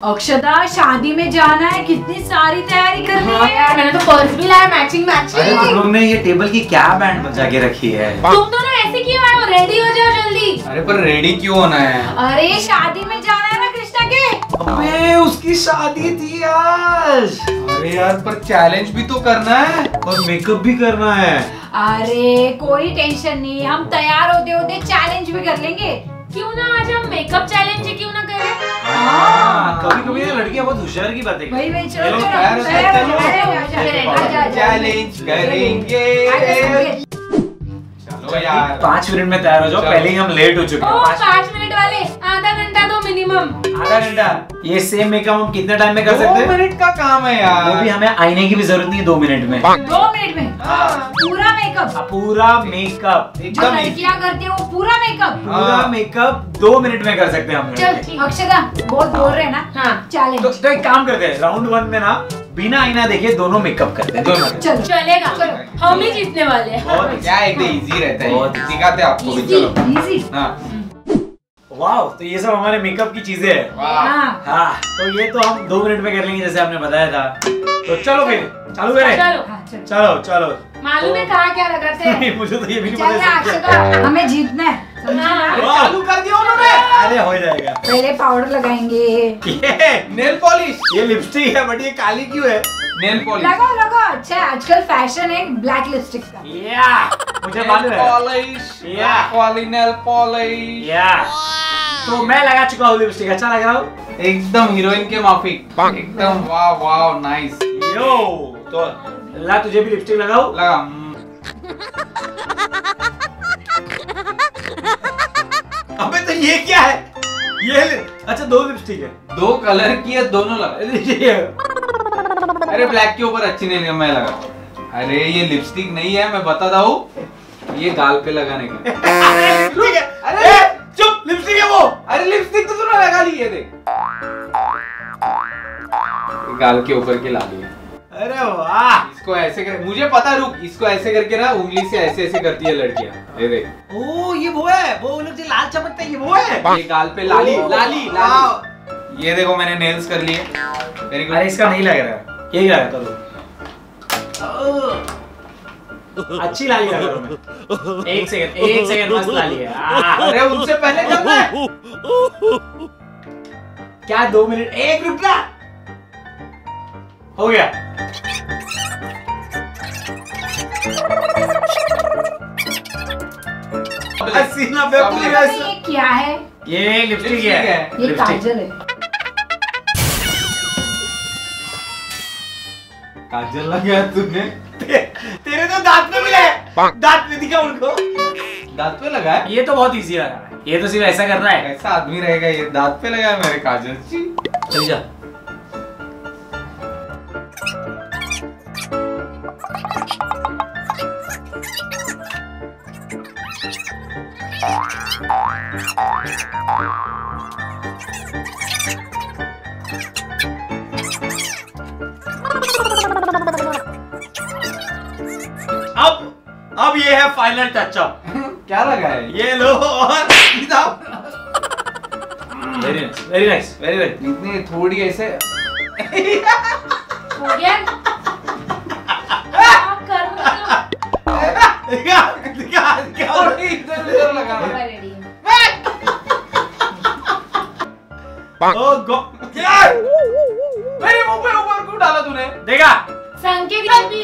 अक्षता शादी में जाना है कितनी सारी तैयारी करनी हाँ है यार मैंने तो पर्स भी लाया मैचिंग मैचिंग अरे तुम लोग ने ये टेबल की क्या बैंड बजा के रखी है? तुम दोनों ऐसे क्यों आए हो? रेडी हो जाओ जल्दी। अरे पर रेडी क्यों होना है? अरे शादी में जाना है ना कृष्णा के? अबे उसकी शादी थी आज। अरे यार पर चैलेंज भी तो करना है और मेकअप भी करना है। अरे कोई टेंशन नहीं हम तैयार होते होते चैलेंज भी कर लेंगे। क्यों ना आज हम मेकअप चैलेंज क्यों ना करें? हाँ, कभी कभी ना लड़कियाँ बहुत होशियार की बातें चलो। चैलेंज करेंगे। चलो यार। पाँच मिनट में तैयार हो जाओ पहले ही हम लेट हो चुके हैं। पाँच मिनट वाले। मिनिमम आधा घंटा। ये सेम मेकअप हम कितने टाइम में कर सकते हैं? मिनट का काम है यार। वो भी हमें आईने की भी ज़रूरत नहीं है दो मिनट में। दो मिनट में? हाँ। पूरा मेकअप हाँ, पूरा मेकअप एकदम। लड़कियाँ करती है वो पूरा मेकअप पूरा हाँ। मेकअप दो मिनट में कर सकते हैं हम। चल ठीक। अक्षता बहुत बोल रहे हैं ना? हाँ। चैलेंज तो, तो एक काम करते हैं राउंड वन में ना बिना आईना देखे दोनों मेकअप करते हैं। दोनों। चल। चलेगा। चलो। हम ही जीतने वाले हैं। बहुत क्या एकदम इजी रहता बहुत है सिखाते हैं आपको भी चलो। इजी हाँ। वाह तो ये सब हमारे मेकअप की चीज़ें है। हाँ। हाँ तो ये तो हम दो मिनट में कर लेंगे जैसे आपने बताया था। तो चलो फिर चालू करें। चलो हाँ, चलो। चलो मालूम है कहाँ क्या लगाते हैं मुझे तो ये भी नहीं पता क्या- अक्षता हमें जीतना है? हाँ। चालू कर दिया उन्होंने। अरे हो जाएगा। पहले पाउडर लगाएँगे। ये नेल पॉलिश ये लिपस्टिक है बट ये काली क्यों है? नेल पॉलिश लगाओ लगाओ अच्छा आजकल फ़ैशन है ब्लैक लिपस्टिक का। या मुझे मालूम है। पॉलिश. वाली नेल पॉलिश या तो मैं लगा चुका हूँ लिपस्टिक अच्छा लग रहा हूँ? एकदम हीरोइन के माफिक एकदम वाह वाह नाइस यो तो ला तुझे भी लिपस्टिक लगाओ लगा। अबे तो ये क्या है? ये ले- अच्छा दो लिपस्टिक है। दो कलर की है दोनों लगा। अरे ब्लैक के ऊपर अच्छी नहीं लगा मैं लगा। अरे ये लिपस्टिक नहीं है मैं बताता हूँ ये गाल पे लगाने का अरे है। अरे! लगा ली है देख। गाल के ऊपर की ला ली अरे वाह। इसको ऐसे कर मुझे पता रुक इसको ऐसे करके ना उंगली से ऐसे ऐसे करती है लड़कियाँ। ये देख। ओ ये वो है वो लोग जो लाल चमकता है ये वो है? ये गाल पे लाली लाली लाली ये देखो मैंने नेल्स कर लिए। वेरी अरे इसका नहीं लग रहा है। यही लगा तो अच्छी लाली लगा रहा हूँ मैं एक सेकंड एक सेकंड मस्त लाली है। अरे उनसे पहले करना है क्या दो मिनट? एक रुकना हो गया। पूरी। ये क्या है? ये लिपस्टिक है। है। ये काजल है। काजल लगा तूने। तेरे तो दांत में मिले। दांत में दिखा उनको। दांत में लगा है? ये तो बहुत इजी लगा है। ये तो सिर्फ़ ऐसा कर रहा है। ऐसा आदमी रहेगा ये दांत पे लगा है मेरे काजल जी। चल जा। अब अब ये है फाइनल टचअप क्या लगा है? ये लो और very nice very nice very nice इतनी थोड़ी ऐसे। हो गया? आप दिखा दिखा दिखा। थोड़ी इधर उधर लगा मैं ओ गो क्या? मेरे मुँह पे ऊपर क्यों डाला तूने? देखा। संकेत भी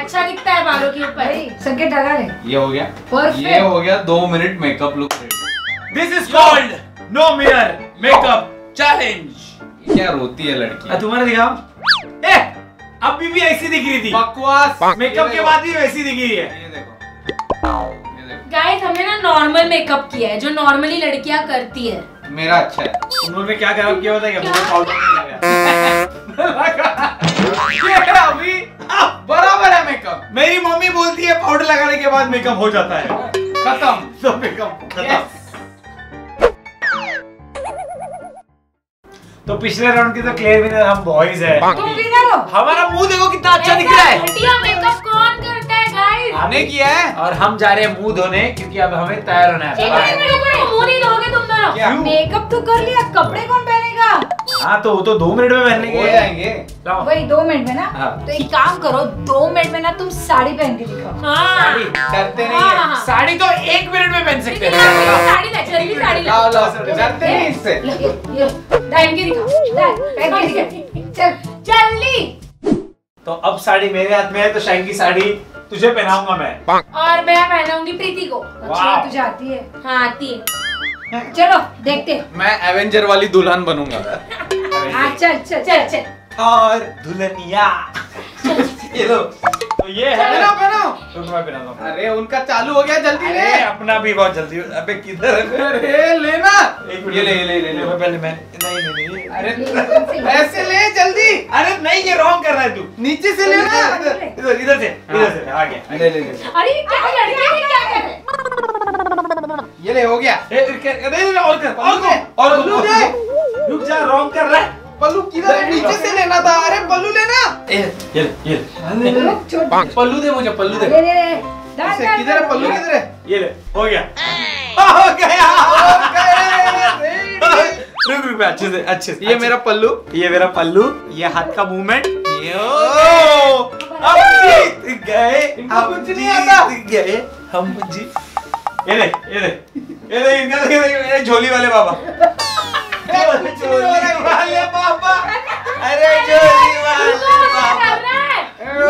अच्छा दिखता है बालों के ऊपर। संकेत लगा ले ये हो गया। Perfect. ये हो गया दो minute makeup look. Ready this is called no mirror makeup challenge क्या रोती है लड़की? तुम्हारा दिखा ए अभी भी ऐसी दिख रही थी। बकवास। मेकअप के बाद भी वैसी दिख रही है। ये देखो। ये देखो। गाइस हमने ना नॉर्मल मेकअप किया है जो नॉर्मली लड़कियाँ करती है। मेरा अच्छा है। तुम लोगों ने क्या खराब किया होता है क्या? मुझे पाउडर नहीं लगा ये अभी। बराबर है मेकअप मेरी मम्मी बोलती है पाउडर लगाने के बाद मेकअप हो जाता है। खत्म। तो मेकअप खत्म। तो पिछले राउंड की तो क्लियर विनर हम बॉयज़ है। तुम विनर हो। हमारा मुँह देखो कितना अच्छा दिख रहा है। घटिया मेकअप कौन करता है गाइस हमने किया है। और हम जा रहे हैं मुँह धोने क्योंकि अब हमें तैयार होना है। मिनट मुँह नहीं धोगे तुम दोनों। मेकअप तो कर लिया कपड़े कौन पहनेगा? हाँ तो वो तो दो मिनट में पहनने हो के जाएँगे वही दो मिनट में ना? हाँ। तो एक काम करो दो मिनट में ना तुम साड़ी पहन के दिखाओ। हाँ। डरते नहीं हाँ, है। हाँ। साड़ी तो एक मिनट में पहन सकते हैं। साड़ी ला जल्दी साड़ी ला। डरते नहीं इससे। पहन के दिखाओ पहन के दिखा। चल जल्दी। तो अब साड़ी मेरे हाथ में है तो शाइन की साड़ी तुझे पहनाऊँगा मैं। और मैं पहनाऊँगी प्रीति को। अच्छा तुझे आती है। हाँ आती है। चलो देखते मैं एवेंजर वाली दुल्हन बनूँगा। हाँ चल चल चल चल। और दुल्हनिया। ये लो। तो ये है। पहनाओ पहनाओ रुक मैं पहनाता हूँ अरे उनका चालू हो गया जल्दी ले अरे अपना भी बहुत जल्दी अबे किधर है? अरे लेना। एक ये ले ये ले ले ले। मैं पहले मैं नहीं नहीं नहीं। अरे ऐसे ले जल्दी। अरे नहीं ये रॉन्ग कर रहा है तू। नीचे से लेना। इधर इधर से इधर से आ गया ले ले ले। अरे क्या लड़के क्या कर रहे हैं? ये ले हो गया। ए, अरे अरे, और कर और कर और पल्लू कर, दे। रुक जा रॉन्ग कर रहा है। पल्लू किधर है? नीचे से लेना था। अरे पल्लू लेना। ए, ये ये ले। पल्लू दे मुझे पल्लू दे। किधर है? पल्लू किधर है? ये ले हो गया। हो गया। रुक रुक अच्छे से अच्छे से ये मेरा पल्लू। ये मेरा पल्लू ये हाथ का मूवमेंट ये ओ! जीत गए नहीं आता। जीत गए हम जीत ये ये ये इनका ये झोली वाले बाबा। झोली वाले बाबा। अरे झोली वाले बाबा। है हो।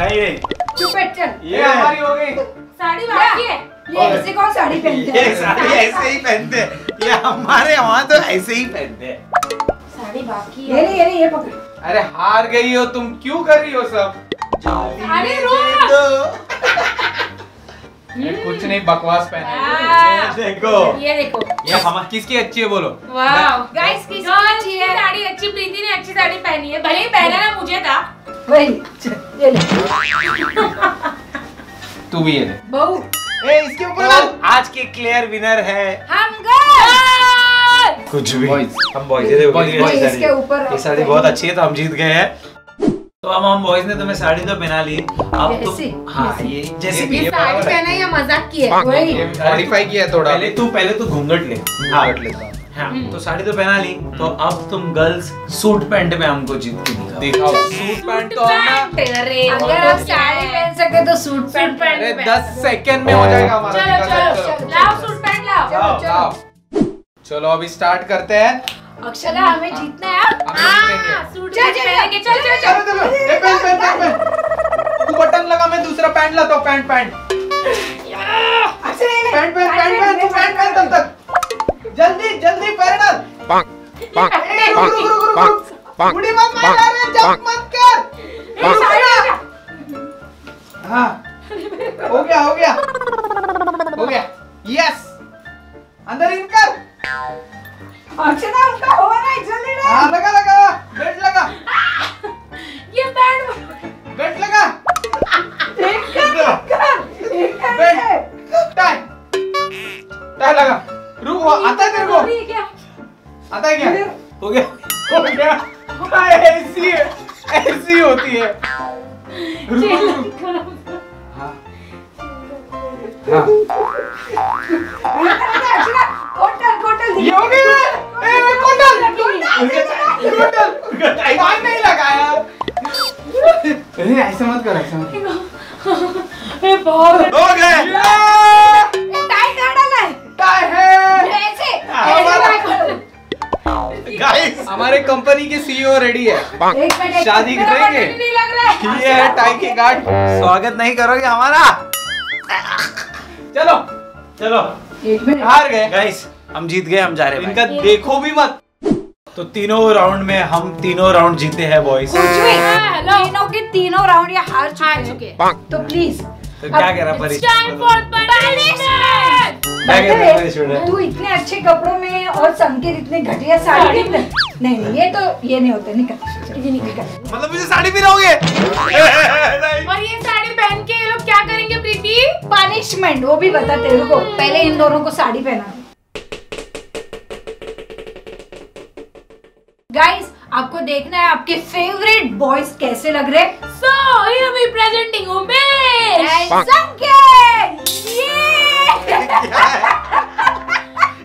नहीं नहीं। चुप चल। ये हमारी हो गई। साड़ी बाकी है। ये ऐसे कौन साड़ी पहनते ये हैं? साड़ी ऐसे ही पहनते हैं। ये हमारे वहाँ तो ऐसे ही पहनते हैं। साड़ी बाकी ये नहीं ये ये पकड़। अरे हार गई हो तुम क्यों कर रही हो सब? अरे रुक। ये कुछ नहीं बकवास पहना है। हाँ। देखो। ये देखो। ये हम किसकी अच्छी है बोलो? Guys, किसकी अच्छी है? साड़ी अच्छी प्रीति ने अच्छी साड़ी पहनी है। भले ही पहना ना मुझे था। वही। ये ले। तू भी ये ले। बहू। ए इसके ऊपर तो आज के क्लियर विनर है। हम कुछ भी। Boys. हम बॉयज़ ये देखो इसके ऊपर ये साड़ी बहुत अच्छी है तो हम जीत गए हैं। तो अब हम बॉयज़ ने तुम्हें साड़ी तो पहना ली। अब तुम हाँ ये जैसे भी साड़ी है। पहना या मज़ाक की है? वही। मॉडिफाई किया थोड़ा। पहले तू पहले तू घूंघट ले। हाँ घूंघट लेता हाँ। तो साड़ी तो पहना ली। तो अब तुम गर्ल्स सूट पैंट में हमको जीत के दिखाओ। दिखाओ। सूट पैंट तो अरे अगर आप साड़ी पहन सके तो सूट पैंट पहन। दस सेकंड में हो जाएगा हमारा चलो चलो लाओ सूट पैंट लाओ। लाओ। चलो अभी स्टार्ट करते हैं। अक्षरा हमें जीतना है। हाँ सूट चल, पैंट चल, पहनेंगे चल। चल चल। Pant pant. पैंट अक्षरा ये ले। पैंट पैंट पैंट पैंट तू पैंट पैंट तब तक। जल्दी जल्दी पैर डाल ए, रुक रुक रुक रुक रुक। उड़ी मत मार अरे जंप मत कर। ए, हाँ। हो गया हो गया। हो गया। यस अंदर इन कर। अक्षरा उनका हो रहा है जल्दी डाल। हाँ लगा लगा ऐसे मत कर ऐसे मत हो गए टाई डाला है टाई है गाइस हमारे कंपनी के सीईओ रेडी है। शादी करेंगे। ये है टाई के गार्ड स्वागत नहीं करोगे हमारा? चलो। चलो। हार गए। गाइस हम जीत गए हम जा रहे हैं इनका देखो भी मत। तो तीनों राउंड में हम तीनों राउंड जीते हैं बॉयज़ हाँ, हेलो। तीनों के तीनों राउंड या हार चुके हार हैं। चुके हैं। तो प्लीज़ तो क्या कह रहा पनिशमेंट तू इतने अच्छे कपड़ों में और संकेत इतने घटिया साड़ी साड़ी में नहीं नहीं ये तो ये नहीं होता निकल। ये निकल। मतलब मुझे साड़ी भी रहोगे और ये प्रीति पनिशमेंट वो भी बता तेरे को। पहले इन दोनों को साड़ी पहना गाइस आपको देखना है आपके फेवरेट बॉयज़ कैसे लग रहे so So here presenting Umesh. Sanket! ये!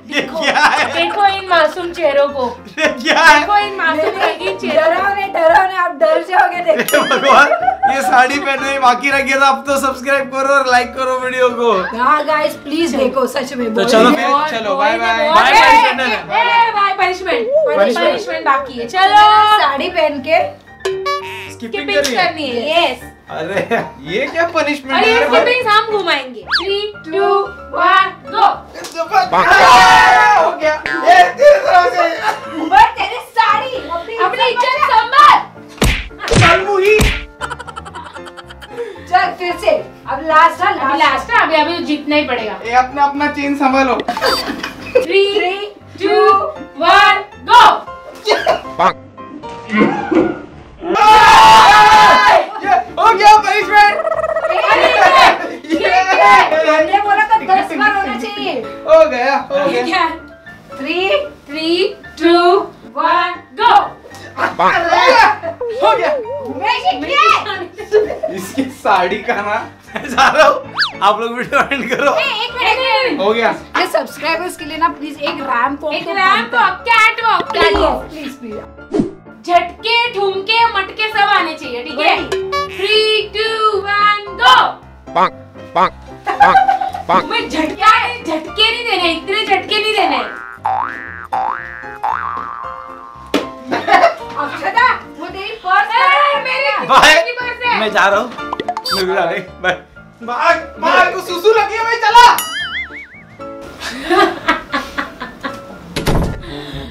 देखो इन मासूम चेहरों को। देखो इन मासूम इन डरावने डरावने आप डर जाओगे देखो। भगवान ये साड़ी पहनने बाकी रखिए तो आप तो सब्सक्राइब करो और लाइक करो वीडियो को। हाँ गाइस प्लीज़ देखो सच में तो चलो चलो bye bye bye bye punishment punishment बाकी है। चलो। साड़ी पहन के। स्किपिंग करनी है। यस अरे ये क्या पनिशमेंट है? अरे स्किपिंग हम घुमाएँगे। 3 2 1 ये अपना अपना चेन संभालो थ्री टू वन गो हो गया पनिशमेंट हमने बोला था दस बार होना चाहिए हो गया हो गया three three two one go हो गया इसकी साड़ी का ना जा रहा हूँ आप लोग वीडियो एंड करो हो गया। ये सब्सक्राइबर्स के लिए ना प्लीज़ एक रैंप एक ramp cat walk please please झटके ठुमके मटके सब आने चाहिए ठीक है? थ्री टू वन गो मैं झटका झटके नहीं देने इतने झटके नहीं देने। अक्षता वो तेरी पर्स ए, मेरे पर्स है? मैं जा रहा हूँ। मैं भी जा रही बाय भाग भाग को सुसु लगी है मैं चला।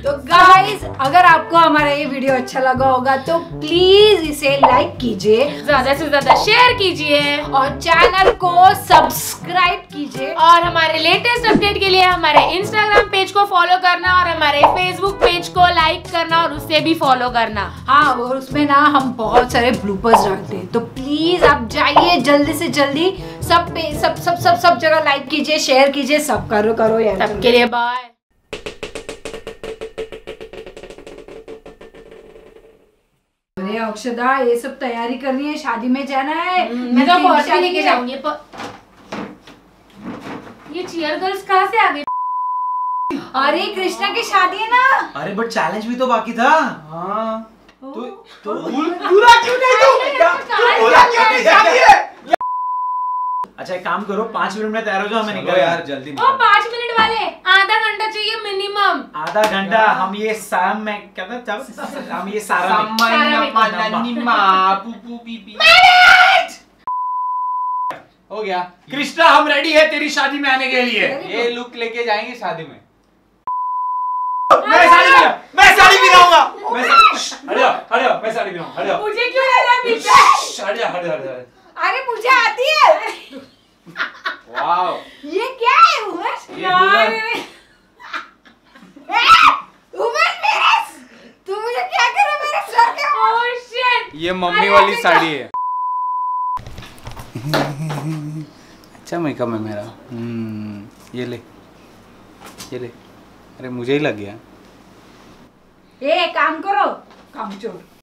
तो गाइस अगर आपको हमारा ये वीडियो अच्छा लगा होगा तो प्लीज़ इसे लाइक कीजिए ज़्यादा से ज़्यादा शेयर कीजिए। और चैनल को सब्सक्राइब कीजिए। और हमारे लेटेस्ट अपडेट के लिए हमारे इंस्टाग्राम पेज को फॉलो करना और हमारे फेसबुक पेज को लाइक करना और उससे भी फॉलो करना। हाँ और उसमें ना हम बहुत सारे ब्लूपर्स डालते हैं। तो प्लीज़ आप जाइए जल्दी से जल्दी सब पे सब सब सब सब जगह लाइक कीजिए शेयर कीजिए सब करो करो यार। सबके लिए बाय अरे अक्षदा ये सब तैयारी करनी है शादी में जाना है। मैं तो शादी लेके जाऊँगी प- ये चीयर गर्ल्स कहाँ से आ गई अरे कृष्णा की शादी है ना? अरे बट चैलेंज भी तो बाकी था। हाँ। तो तो पूरा क्यों नहीं तू? क्या पूरा क्यों नहीं? अच्छा एक काम करो पाँच मिनट में तैयार हो जाओ हमें निकल यार जल्दी ओ पाँच मिनट वाले आधा घंटा चाहिए मिनिमम आधा घंटा हम ये साम में क्या था हम ये सारा हो गया। कृष्णा हम रेडी है तेरी शादी में आने के लिए। ये लुक लेके जाएँगे शादी में। मैं साड़ी मैं साड़ी मैं हट हट मैं साड़ी हट मुझे क्यों है पीछे? हट हट हट अरे मुझे आती है। वाओ ये क्या है उमर ये दुल्हन उमर मेरे तू मुझे क्या कर रहा मेरे सर के Oh shit! ये मम्मी वाली साड़ी है अच्छा मेकअप है मेरा हम्म ये ले ये ले अरे मुझे ही लग गया ए काम करो काम चोर